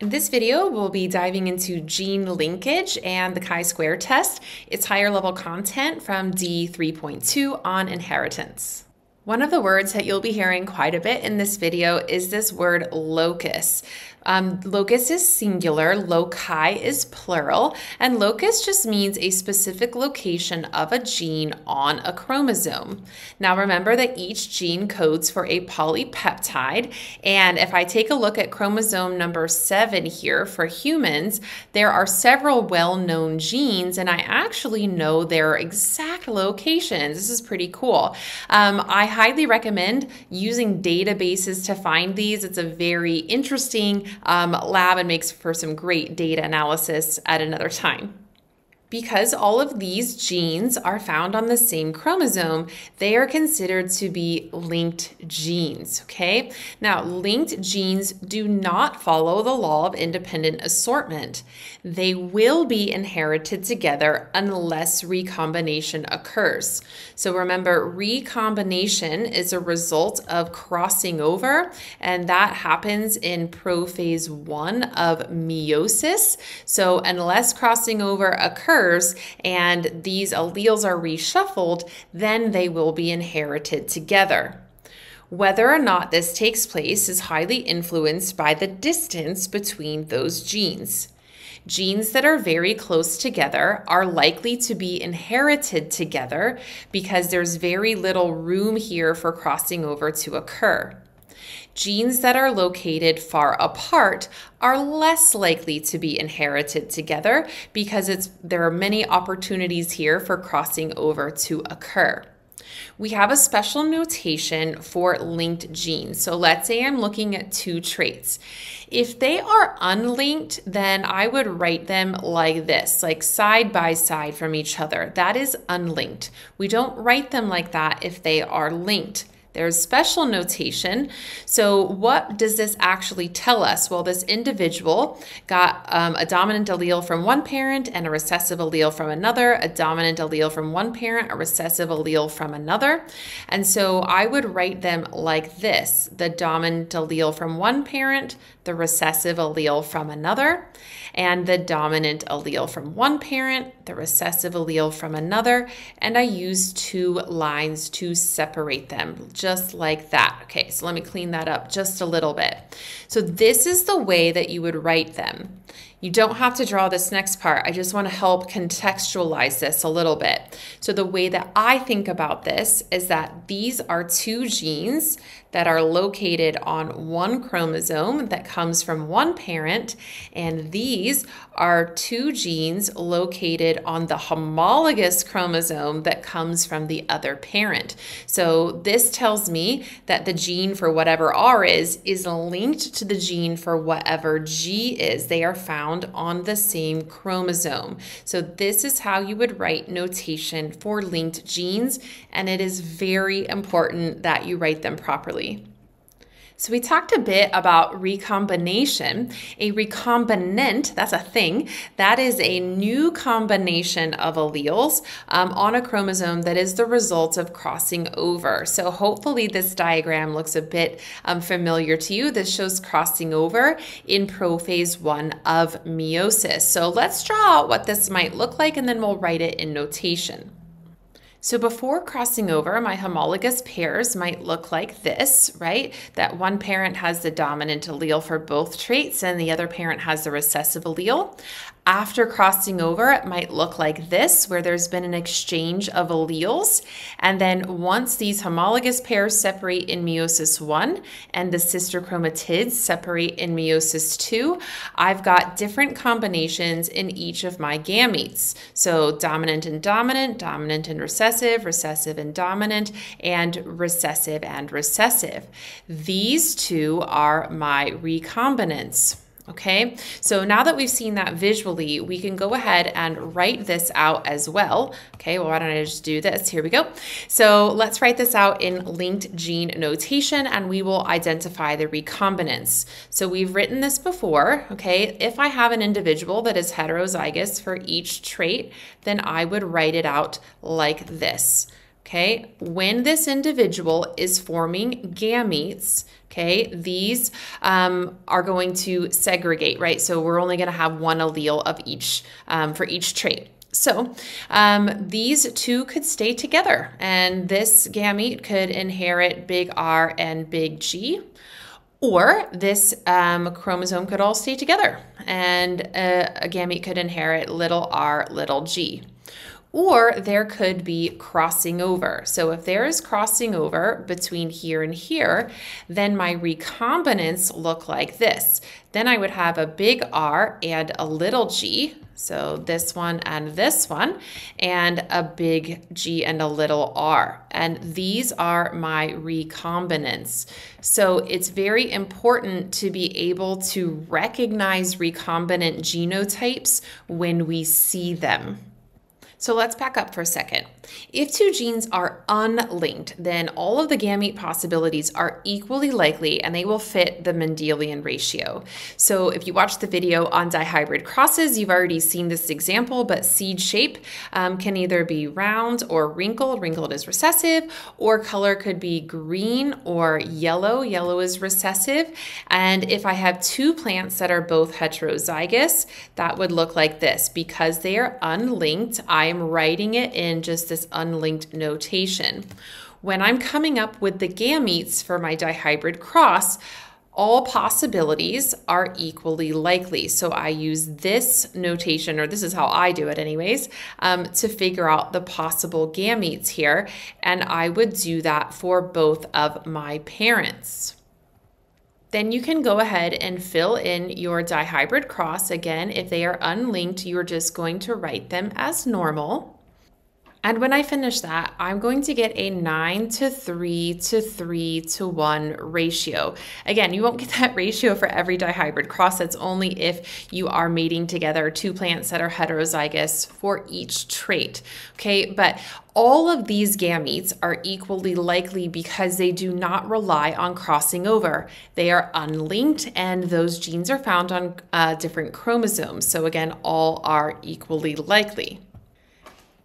In this video, we'll be diving into gene linkage and the chi-square test. It's higher level content from D3.2 on inheritance. One of the words that you'll be hearing quite a bit in this video is this word locus. Um, locus is singular, loci is plural, and locus just means a specific location of a gene on a chromosome. Now remember that each gene codes for a polypeptide, and if I take a look at chromosome number seven here for humans, there are several well-known genes, and I actually know their exact locations. This is pretty cool. Um, I highly recommend using databases to find these. It's a very interesting um, lab and makes for some great data analysis at another time. Because all of these genes are found on the same chromosome, they are considered to be linked genes, okay? Now, linked genes do not follow the law of independent assortment. They will be inherited together unless recombination occurs. So remember, recombination is a result of crossing over, and that happens in prophase one of meiosis. So unless crossing over occurs, occurs and these alleles are reshuffled, then they will be inherited together. Whether or not this takes place is highly influenced by the distance between those genes. Genes that are very close together are likely to be inherited together because there's very little room here for crossing over to occur. Genes that are located far apart are less likely to be inherited together because it's, there are many opportunities here for crossing over to occur. We have a special notation for linked genes. So let's say I'm looking at two traits. If they are unlinked, then I would write them like this, like side by side from each other. That is unlinked. We don't write them like that if they are linked. There's special notation. So, what does this actually tell us? Well, this individual got um, a dominant allele from one parent and a recessive allele from another, a dominant allele from one parent, a recessive allele from another. And so, I would write them like this the dominant allele from one parent, the recessive allele from another, and the dominant allele from one parent, the recessive allele from another. And I use two lines to separate them. Just like that. Okay, so let me clean that up just a little bit. So this is the way that you would write them. You don't have to draw this next part. I just want to help contextualize this a little bit. So the way that I think about this is that these are two genes that are located on one chromosome that comes from one parent, and these are two genes located on the homologous chromosome that comes from the other parent. So this tells me that the gene for whatever R is is linked to the gene for whatever G is. They are found found on the same chromosome. So this is how you would write notation for linked genes, and it is very important that you write them properly. So we talked a bit about recombination. A recombinant, that's a thing, that is a new combination of alleles um, on a chromosome that is the result of crossing over. So hopefully this diagram looks a bit um, familiar to you. This shows crossing over in prophase one of meiosis. So let's draw out what this might look like and then we'll write it in notation. So before crossing over, my homologous pairs might look like this, right? That one parent has the dominant allele for both traits and the other parent has the recessive allele. After crossing over, it might look like this, where there's been an exchange of alleles. And then once these homologous pairs separate in meiosis 1 and the sister chromatids separate in meiosis 2, I've got different combinations in each of my gametes. So dominant and dominant, dominant and recessive, recessive and dominant, and recessive and recessive. These two are my recombinants. Okay, so now that we've seen that visually, we can go ahead and write this out as well. Okay, well, why don't I just do this? Here we go. So let's write this out in linked gene notation and we will identify the recombinants. So we've written this before, okay? If I have an individual that is heterozygous for each trait, then I would write it out like this. Okay, when this individual is forming gametes, okay, these um, are going to segregate, right? So we're only going to have one allele of each um, for each trait. So um, these two could stay together, and this gamete could inherit big R and big G. Or this um, chromosome could all stay together, and a, a gamete could inherit little r, little g or there could be crossing over. So if there is crossing over between here and here, then my recombinants look like this. Then I would have a big R and a little g, so this one and this one, and a big G and a little R. And these are my recombinants. So it's very important to be able to recognize recombinant genotypes when we see them. So let's back up for a second. If two genes are unlinked, then all of the gamete possibilities are equally likely and they will fit the Mendelian ratio. So if you watch the video on dihybrid crosses, you've already seen this example, but seed shape um, can either be round or wrinkled. Wrinkled is recessive, or color could be green or yellow. Yellow is recessive. And if I have two plants that are both heterozygous, that would look like this. Because they are unlinked, I I'm writing it in just this unlinked notation. When I'm coming up with the gametes for my dihybrid cross, all possibilities are equally likely. So I use this notation, or this is how I do it anyways, um, to figure out the possible gametes here. And I would do that for both of my parents. Then you can go ahead and fill in your dihybrid cross. Again, if they are unlinked, you're just going to write them as normal. And when I finish that, I'm going to get a 9 to 3 to 3 to 1 ratio. Again, you won't get that ratio for every dihybrid cross. That's only if you are mating together two plants that are heterozygous for each trait. Okay, but all of these gametes are equally likely because they do not rely on crossing over. They are unlinked and those genes are found on uh, different chromosomes. So again, all are equally likely.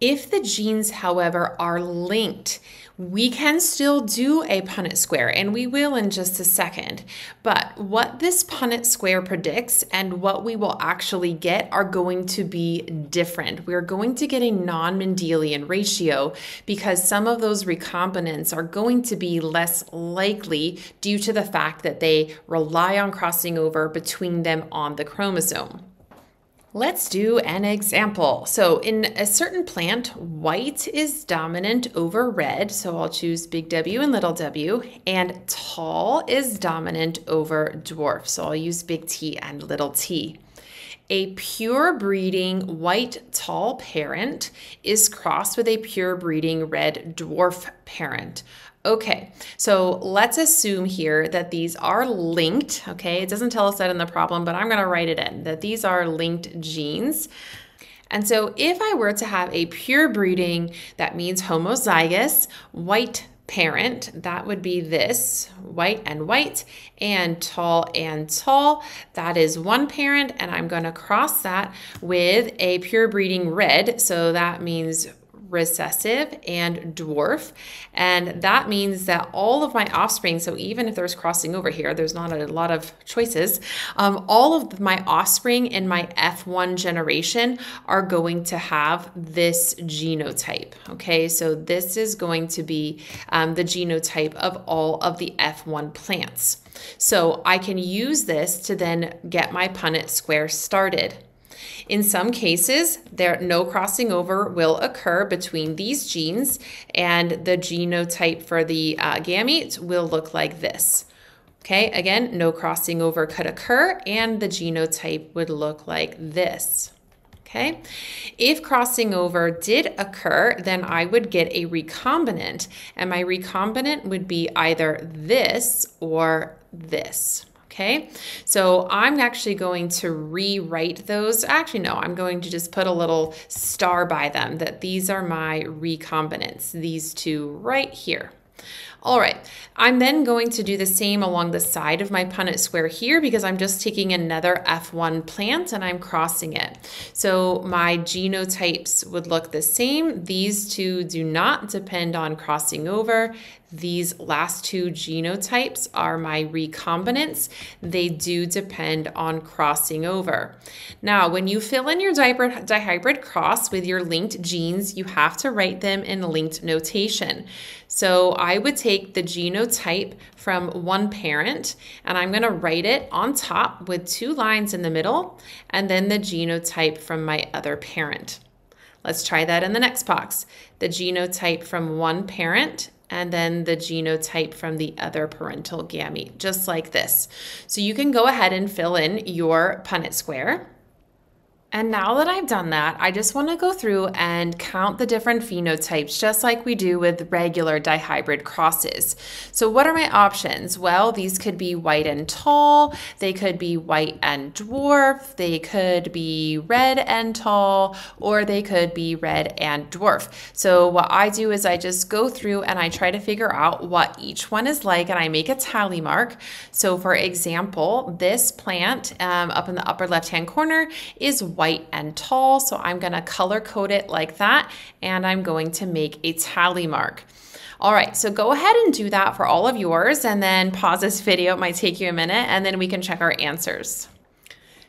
If the genes, however, are linked, we can still do a Punnett square, and we will in just a second. But what this Punnett square predicts and what we will actually get are going to be different. We're going to get a non-Mendelian ratio because some of those recombinants are going to be less likely due to the fact that they rely on crossing over between them on the chromosome. Let's do an example. So in a certain plant, white is dominant over red. So I'll choose big W and little w. And tall is dominant over dwarf. So I'll use big T and little t. A pure breeding white tall parent is crossed with a pure breeding red dwarf parent. Okay, so let's assume here that these are linked, okay? It doesn't tell us that in the problem, but I'm gonna write it in, that these are linked genes. And so if I were to have a pure breeding, that means homozygous, white parent, that would be this, white and white, and tall and tall. That is one parent, and I'm gonna cross that with a pure breeding red, so that means recessive, and dwarf. And that means that all of my offspring, so even if there's crossing over here, there's not a lot of choices, um, all of my offspring in my F1 generation are going to have this genotype. Okay, so this is going to be um, the genotype of all of the F1 plants. So I can use this to then get my Punnett square started. In some cases, there no crossing over will occur between these genes and the genotype for the uh, gamete will look like this. Okay, again, no crossing over could occur and the genotype would look like this. Okay, if crossing over did occur, then I would get a recombinant, and my recombinant would be either this or this. Okay, so I'm actually going to rewrite those. Actually, no, I'm going to just put a little star by them that these are my recombinants, these two right here. All right, I'm then going to do the same along the side of my Punnett square here because I'm just taking another F1 plant and I'm crossing it. So my genotypes would look the same. These two do not depend on crossing over. These last two genotypes are my recombinants. They do depend on crossing over. Now, when you fill in your dihybrid cross with your linked genes, you have to write them in linked notation. So I would take the genotype from one parent and I'm going to write it on top with two lines in the middle and then the genotype from my other parent. Let's try that in the next box. The genotype from one parent and then the genotype from the other parental gamete, just like this. So you can go ahead and fill in your Punnett square. And now that I've done that, I just want to go through and count the different phenotypes, just like we do with regular dihybrid crosses. So what are my options? Well, these could be white and tall, they could be white and dwarf, they could be red and tall, or they could be red and dwarf. So what I do is I just go through and I try to figure out what each one is like and I make a tally mark. So for example, this plant um, up in the upper left-hand corner is white white and tall. So I'm gonna color code it like that and I'm going to make a tally mark. All right, so go ahead and do that for all of yours and then pause this video. It might take you a minute and then we can check our answers.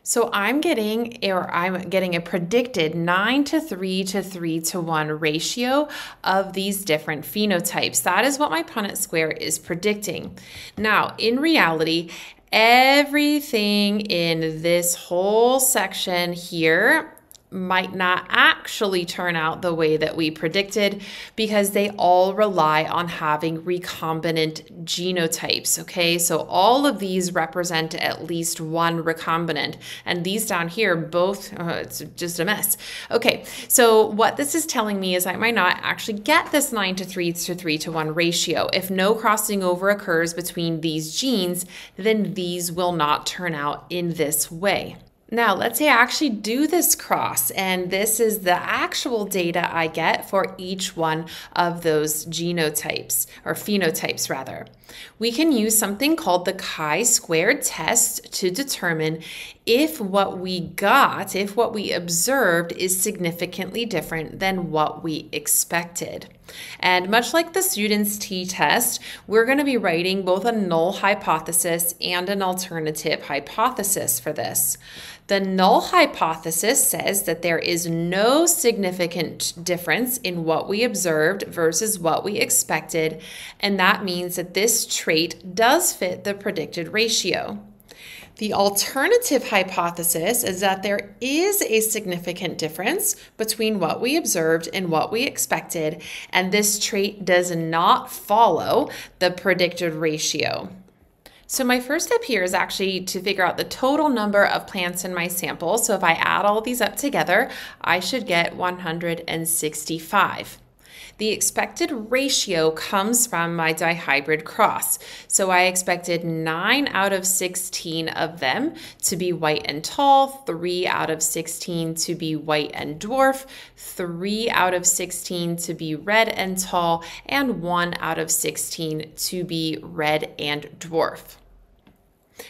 So I'm getting, or I'm getting a predicted nine to three to three to one ratio of these different phenotypes. That is what my Punnett square is predicting. Now, in reality, everything in this whole section here might not actually turn out the way that we predicted because they all rely on having recombinant genotypes. Okay, so all of these represent at least one recombinant, and these down here both, uh, it's just a mess. Okay, so what this is telling me is I might not actually get this 9 to 3 to 3 to 1 ratio. If no crossing over occurs between these genes, then these will not turn out in this way. Now, let's say I actually do this cross, and this is the actual data I get for each one of those genotypes, or phenotypes rather. We can use something called the chi-squared test to determine if what we got, if what we observed is significantly different than what we expected. And much like the student's t-test, we're going to be writing both a null hypothesis and an alternative hypothesis for this. The null hypothesis says that there is no significant difference in what we observed versus what we expected, and that means that this trait does fit the predicted ratio. The alternative hypothesis is that there is a significant difference between what we observed and what we expected, and this trait does not follow the predicted ratio. So my first step here is actually to figure out the total number of plants in my sample. So if I add all these up together, I should get 165. The expected ratio comes from my dihybrid cross. So I expected 9 out of 16 of them to be white and tall, 3 out of 16 to be white and dwarf, 3 out of 16 to be red and tall, and 1 out of 16 to be red and dwarf.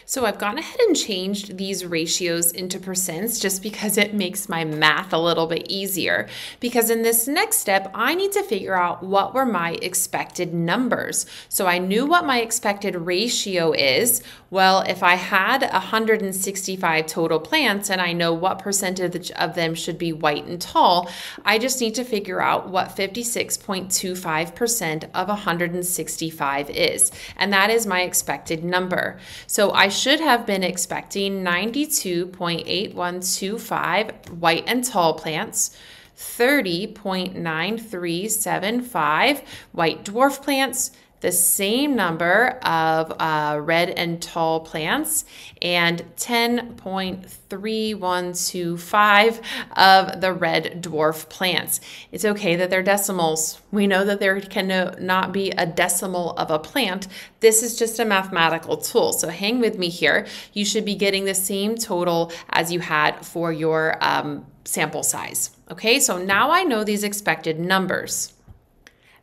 So I've gone ahead and changed these ratios into percents just because it makes my math a little bit easier. Because in this next step, I need to figure out what were my expected numbers. So I knew what my expected ratio is. Well, if I had 165 total plants and I know what percentage of them should be white and tall, I just need to figure out what 56.25% of 165 is. And that is my expected number. So I should have been expecting 92.8125 white and tall plants, 30.9375 white dwarf plants, the same number of uh, red and tall plants and 10.3125 of the red dwarf plants. It's okay that they're decimals. We know that there can not be a decimal of a plant. This is just a mathematical tool. So hang with me here. You should be getting the same total as you had for your um, sample size. Okay, so now I know these expected numbers.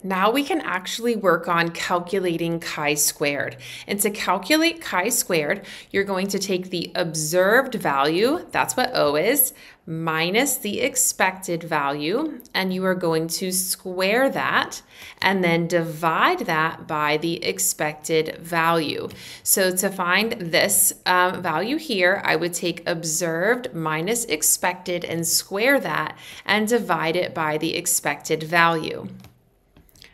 Now we can actually work on calculating chi-squared. And to calculate chi-squared, you're going to take the observed value, that's what O is, minus the expected value, and you are going to square that and then divide that by the expected value. So to find this um, value here, I would take observed minus expected and square that and divide it by the expected value.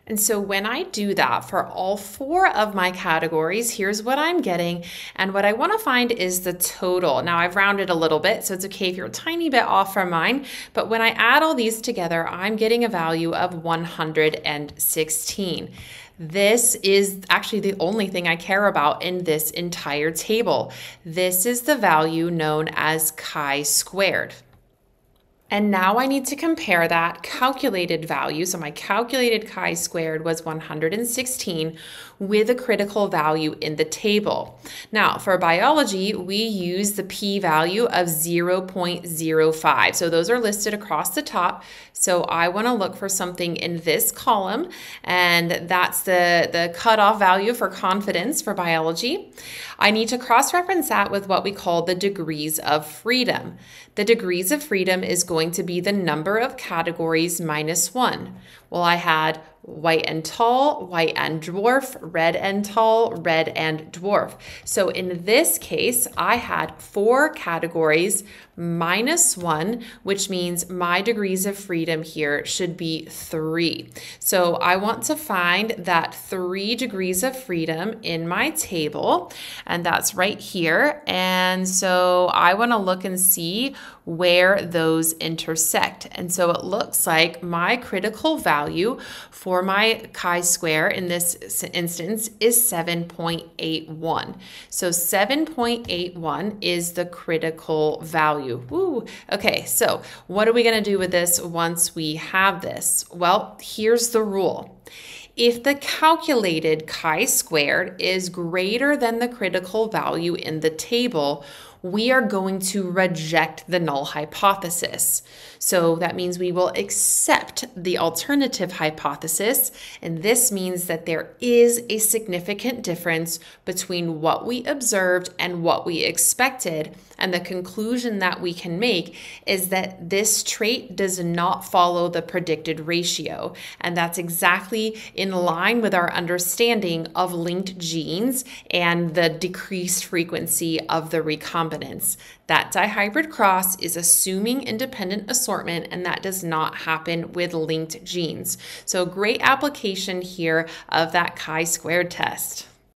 And so when I do that for all four of my categories, here's what I'm getting. And what I want to find is the total. Now I've rounded a little bit, so it's okay if you're a tiny bit off from mine. But when I add all these together, I'm getting a value of 116. This is actually the only thing I care about in this entire table. This is the value known as chi-squared. And now I need to compare that calculated value. So my calculated chi-squared was 116 with a critical value in the table. Now for biology, we use the p-value of 0.05. So those are listed across the top. So I wanna look for something in this column and that's the, the cutoff value for confidence for biology. I need to cross-reference that with what we call the degrees of freedom. The degrees of freedom is going to be the number of categories minus one. Well, I had white and tall, white and dwarf, red and tall, red and dwarf. So in this case, I had four categories minus one, which means my degrees of freedom here should be three. So I want to find that three degrees of freedom in my table, and that's right here. And so I want to look and see where those intersect. And so it looks like my critical value for my chi-square in this instance is 7.81. So 7.81 is the critical value. Woo. Okay, so what are we going to do with this once we have this? Well, here's the rule. If the calculated chi-squared is greater than the critical value in the table, we are going to reject the null hypothesis. So that means we will accept the alternative hypothesis. And this means that there is a significant difference between what we observed and what we expected. And the conclusion that we can make is that this trait does not follow the predicted ratio. And that's exactly in line with our understanding of linked genes and the decreased frequency of the recombinants. That dihybrid cross is assuming independent assortment, and that does not happen with linked genes. So, great application here of that chi squared test.